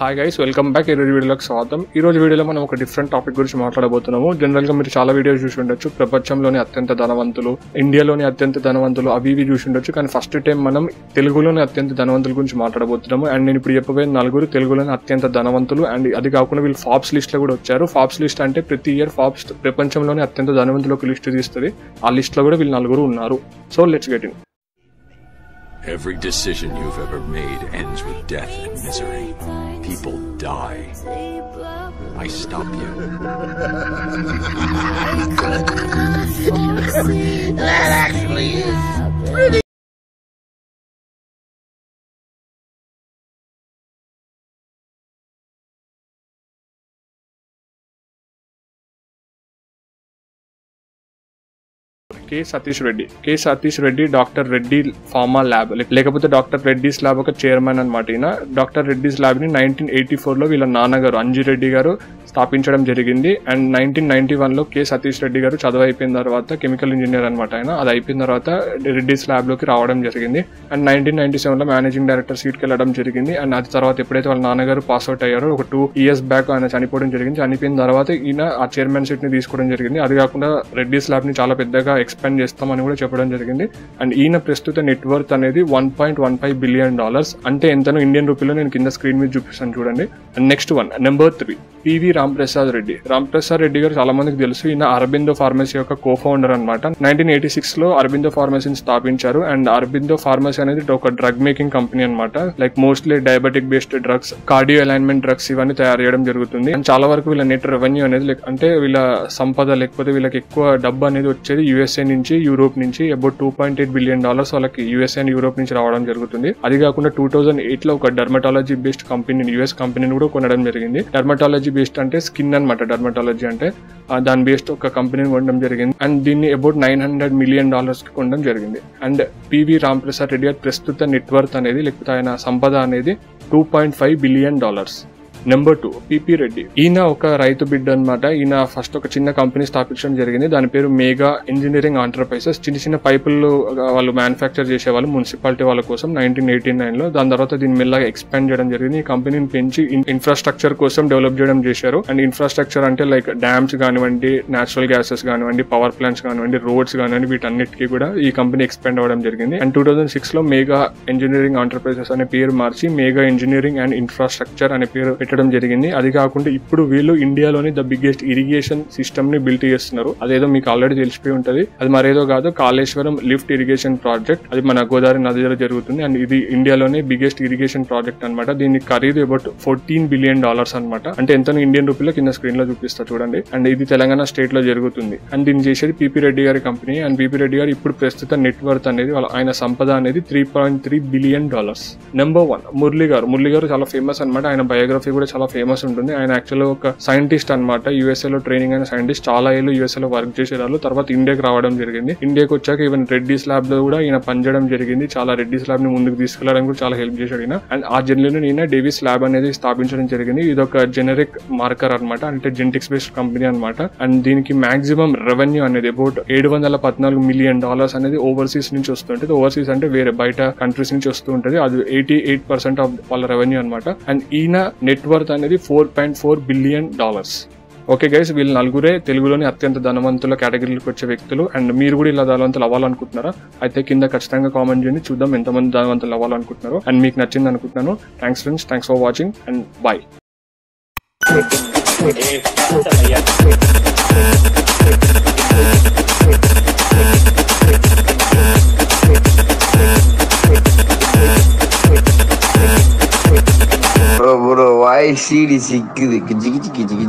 Hi guys welcome back ఈరోజు రోజు వీడియోలోకి స్వాగతం. ఈరోజు వీడియోలో మనం ఒక డిఫరెంట్ టాపిక్ గురించి మాట్లాడబోతున్నాము. జనరల్గా మీరు చాలా వీడియోస్ చూసి ఉండొచ్చు. ప్రపంచంలోని అత్యంత ధనవంతులు ఇండియాలోని అత్యంత ధనవంతులు అవి ఇవి చూసి ఉండొచ్చు. కానీ ఫస్ట్ టైం మనం తెలుగులోని అత్యంత ధనవంతుల గురించి మాట్లాడబోతున్నాము. అండ్ నేను ఇప్పుడు చెప్పబోయే నలుగురు తెలుగులోని అత్యంత ధనవంతులు. అండ్ అది కాకుండా వీళ్ళు ఫాబ్స్ లిస్ట్లో కూడా వచ్చారు. ఫాబ్స్ లిస్ట్ అంటే ప్రతి ఇయర్ ఫాబ్స్ ప్రపంచంలోని అత్యంత ధనవంతులు ఒక లిస్ట్ తీస్తుంది. ఆ లిస్ట్లో కూడా వీళ్ళు నలుగురు ఉన్నారు. So let's get in Every decision you've ever made ends with death and misery. people die. I stop you. that actually is pretty. K Satish Reddy. K Satish Reddy doctor Reddy pharma lab. లేకపోతే doctor Reddy's lab ఒక chairman అనమాట ఈయన. Doctor Reddy's ల్యాబ్ని nineteen eighty ఫోర్లో వీళ్ళ నాన్నగారు అంజిరెడ్డి గారు స్థాపించడం జరిగింది. అండ్ నైన్టీన్ నైన్టీ వన్లో కె. సతీష్ రెడ్డి గారు చదువు అయిపోయిన తర్వాత కెమికల్ ఇంజనీర్ అనమాట ఆయన. అది అయిపోయిన తర్వాత రెడ్డిస్ ల్యాబ్లోకి రావడం జరిగింది. అండ్ నైన్టీన్ నైన్టీ సెవెన్లో మేనేజింగ్ డైరెక్టర్ సీట్కి వెళ్ళడం జరిగింది. అండ్ అది తర్వాత ఎప్పుడైతే వాళ్ళ నాన్నగారు పాస్ అవుట్ అయ్యారో ఒక టూ ఇయర్స్ బ్యాక్ ఆయన చనిపోవడం జరిగింది. చనిపోయిన తర్వాత ఈయన ఆ చైర్మన్ సీట్ని తీసుకోవడం జరిగింది. అది కాకుండా రెడ్డిస్ ల్యాబ్ని చాలా పెద్దగా ఎక్స్పాండ్ చేస్తామని కూడా చెప్పడం జరిగింది. అండ్ ఈయన ప్రస్తుత నెట్వర్త్ అనేది one point one five billion dollars అంటే ఎంతనో ఇండియన్ రూపీలో నేను కింద స్క్రీన్ మీద చూపిస్తాను చూడండి. And next one number three PV Ramprasad Reddy. Ramprasad Reddy garu చాలా మందికి తెలుసు. ఈయన అరబిందో ఫార్మసీ యొక్క కో ఫౌండర్ అనమాట నైన్టీన్ ఎయిటీ సిక్స్లో అరబిందో ఫార్మసీని స్థాపించారు. అండ్ అరబిందో ఫార్మసీ అనేది ఒక డ్రగ్ మేకింగ్ కంపెనీ అనమాట like mostly diabetic based drugs cardio alignment drugs ఇవన్నీ తయారు చేయడం జరుగుతుంది. అండ్ చాలా వరకు వీళ్ళ నెట్ రెవెన్యూ అనేది like- అంటే వీళ్ళ సంపద లేకపోతే వీళ్ళకి ఎక్కువ డబ్బు అనేది వచ్చేది యూఎస్ఏ నుంచి యూరోప్ నుంచి about two point eight billion dollars వాళ్ళకి యూఎస్ఏ అండ్ యూరోప్ నుంచి రావడం జరుగుతుంది. అది కాకుండా టూ థౌసండ్ ఎయిట్లో ఒక డర్మటాలజీ బేస్డ్ కంపెనీ యూఎస్ కంపెనీని కూడా కొనడం జరిగింది. డర్మటాలజీ బేస్డ్ అంటే స్కిన్ అనమాట డర్మటాలజీ అంటే. దాని బేస్డ్ ఒక కంపెనీని కొనడం జరిగింది. అండ్ దీన్ని అబౌట్ నైన్ హండ్రెడ్ మిలియన్ డాలర్స్కి కొనడం జరిగింది. అండ్ పివి రాంప్రసాద్ రెడ్డి గారి ప్రస్తుత నెట్వర్త్ అనేది లేకపోతే ఆయన సంపద అనేది two point five billion dollars number two PP Reddy ఈయన ఒక రైతు బిడ్డ అనమాట ఈయన ఫస్ట్ ఒక చిన్న కంపెనీ స్థాపించడం జరిగింది. దాని పేరు మేఘా ఇంజనీరింగ్ ఆంటర్ప్రైసెస్ చిన్న చిన్న పైపులు వాళ్ళు మ్యానుఫ్యాక్చర్ చేసేవాళ్ళు మున్సిపాలిటీ వాళ్ళ కోసం నైన్టీన్ ఎయిటీ నైన్లో. దాని తర్వాత దీని మెల్లగా ఎక్స్పాండ్ చేయడం జరిగింది. ఈ కంపెనీని పెంచి ఇన్ఫ్రాస్ట్రక్చర్ కోసం డెవలప్ చేయడం చేశారు. అండ్ ఇన్ఫ్రాస్ట్రక్చర్ అంటే లైక్ డ్యామ్స్ కానివ్వండి నేచురల్ గ్యాసెస్ కానివ్వండి పవర్ ప్లాంట్స్ కానివ్వండి రోడ్స్ కానివ్వండి వీటన్నిటికీ కూడా ఈ కంపెనీ ఎక్స్పాండ్ అవ్వడం జరిగింది. అండ్ టూ థౌసండ్ సిక్స్లో మేఘా ఇంజనీరింగ్ ఆంటర్ప్రైసెస్ అనే పేరు మార్చి మేగా ఇంజనీరింగ్ అండ్ ఇన్ఫ్రాస్ట్రక్చర్ అనే పేరు పెట్టడం జరిగింది. అది కాకుండా ఇప్పుడు వీళ్ళు ఇండియాలోని ద బిగ్గెస్ట్ ఇరిగేషన్ సిస్టమ్ని బిల్ట్ చేస్తున్నారు. అదేదో మీకు ఆల్రెడీ తెలిసిపోయి ఉంటది. అది మరేదో కాదు కాళేశ్వరం లిఫ్ట్ ఇరిగేషన్ ప్రాజెక్ట్. అది మన గోదావరి నది దగ్గర జరుగుతుంది. అండ్ ఇది ఇండియాలోనే బిగ్గెస్ట్ ఇరిగేషన్ ప్రాజెక్ట్ అన్నమాట. దీని ఖరీదు అబౌట్ ఫోర్టీన్ బిలియన్ డాలర్స్ అన్నమాట. అంటే ఎంత ఇండియన్ రూపీలో కింద స్క్రీన్లో చూపిస్తా చూడండి. అండ్ ఇది తెలంగాణ స్టేట్లో జరుగుతుంది. అండ్ దీన్ని చేసేది పిపి రెడ్డి గారి కంపెనీ అండ్ పిపి రెడ్డి గారు ఇప్పుడు ప్రస్తుత నెట్వర్త్ అనేది వాళ్ళ ఆయన సంపద అనేది three point three billion dollars number one Murali garu. Murali garu చాలా ఫేమస్ అనమాట ఆయన బయోగ్రఫీ కూడా చాలా ఫేమస్ ఉంటుంది. ఆయన యాక్చువల్ ఒక సైంటిస్ట్ అనమాట యూఎస్ఏలో ట్రైనింగ్ అయిన సైంటిస్ట్ చాలా ఏళ్ళు యూఎస్ఏలో వర్క్ చేసేవాళ్ళు. తర్వాత ఇండియాకి రావడం జరిగింది. ఇండియాకి వచ్చాక ఈవెన్ రెడ్డిస్ ల్యాబ్లో కూడా ఈయన పనిచేయడం జరిగింది. చాలా రెడ్డిస్ ల్యాబ్ని ముందుకు తీసుకెళ్ళడానికి కూడా చాలా హెల్ప్ చేశాడు ఈయన. అండ్ ఆ జర్నీలో నేను డేవిస్ ల్యాబ్ అనేది స్థాపించడం జరిగింది. ఇది ఒక జెనరిక్ మార్కర్ అనమాట అంటే జెనెటిక్స్ బేస్డ్ కంపెనీ అనమాట అండ్ దీనికి మాక్సిమం రెవెన్యూ అనేది అబౌట్ ఏడు వందల పద్నాలుగు మిలియన్ డాలర్స్ అనేది ఓవర్సీస్ నుంచి వస్తుంటుంది. ఓవర్సీస్ అంటే వేరే బయట కంట్రీస్ నుంచి వస్తూ ఉంటుంది. అది ఎయిటీ ఎయిట్ పర్సెంట్ ఆఫ్ వాళ్ళ రెవెన్యూ అనమాట అండ్ ఈయన నెట్ నెట్వర్త్ అనేది four point four billion dollars okay guys వీళ్ళు నలుగురే తెలుగులోని అత్యంత ధనవంతుల కేటగిరీలకు వచ్చే వ్యక్తులు అండ్ మీరు కూడా ఇలా ధనవంతులు అవ్వాలనుకుంటున్నారా అయితే కింద ఖచ్చితంగా కామెంట్ చేయండి చూద్దాం ఎంతమంది ధనవంతులు అవ్వాలనుకుంటున్నారో అండ్ మీకు నచ్చింది అనుకుంటున్నాను thanks friends thanks for watching and bye CD சிக்குது கிஜி கிஜி கிஜி கிஜி